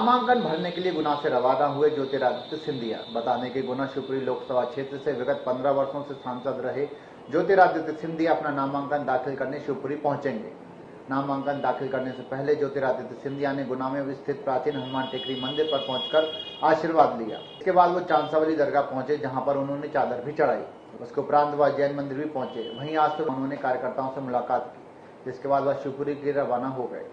करने के लिए गुना से रवाना हुए ज्योतिरादित्य सिंधिया। बताने के गुना शिवपुरी लोकसभा क्षेत्र से विगत पंद्रह वर्षों से सांसद रहे ज्योतिरादित्य सिंधिया अपना नामांकन दाखिल करने शिवपुरी पहुँचेंगे। नामांकन दाखिल करने से पहले ज्योतिरादित्य सिंधिया ने गुना में स्थित प्राचीन हनुमान टेकरी मंदिर पर पहुंचकर आशीर्वाद लिया। इसके बाद वो चांसावली दरगाह पहुँचे, जहाँ पर उन्होंने चादर भी चढ़ाई। उसके उपरांत वह जैन मंदिर भी पहुँचे। वहीं आज सुबह उन्होंने कार्यकर्ताओं से मुलाकात की, जिसके बाद वह शिवपुरी के रवाना हो गए।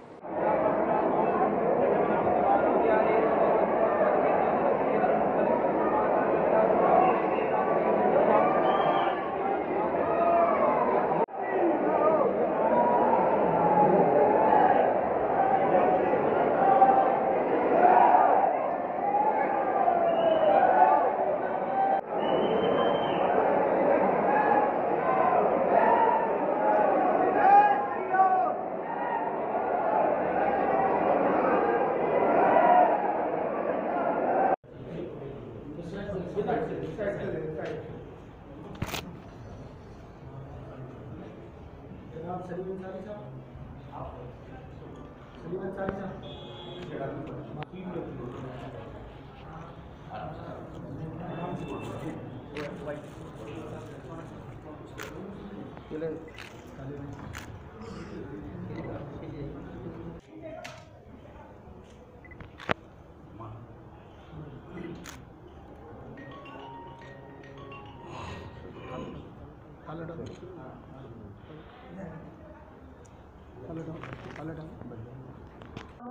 जनाब सलीम अंसारी साहब सलीम अंसारी साहब